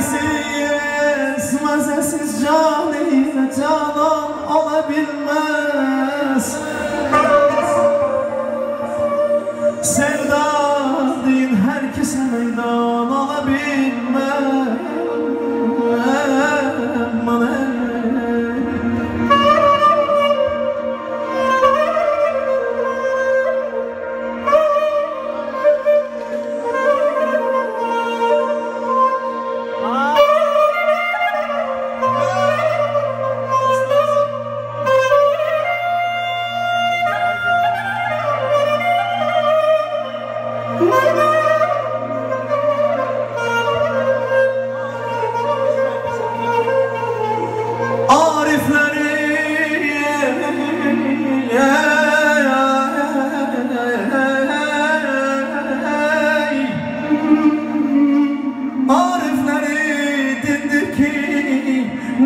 Çaresiz, mazesiz canine canan olabilmez. Sevda din herkese meydan.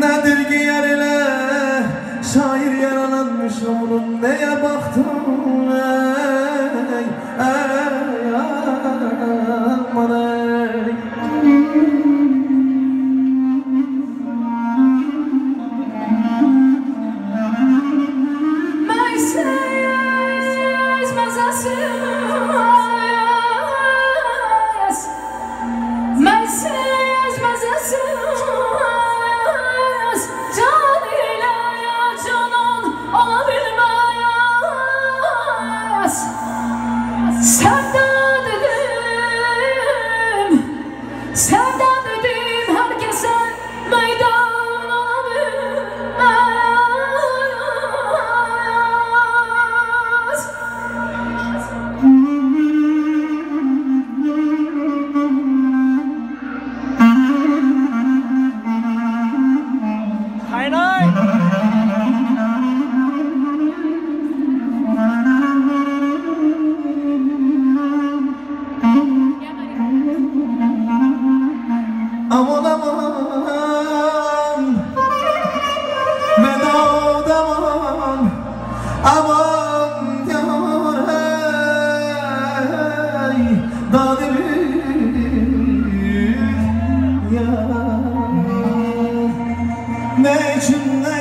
Nedir ki ile? Şair yaralanmış onun neye baktın Sevda Aman aman. Ben ağlamam Aman.